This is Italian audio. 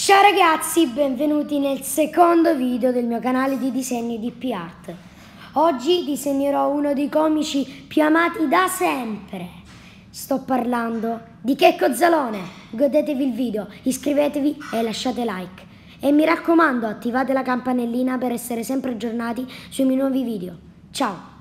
Ciao ragazzi, benvenuti nel secondo video del mio canale di disegni di P-Art. Oggi disegnerò uno dei comici più amati da sempre. Sto parlando di Checco Zalone. Godetevi il video, iscrivetevi e lasciate like. E mi raccomando, attivate la campanellina per essere sempre aggiornati sui miei nuovi video. Ciao!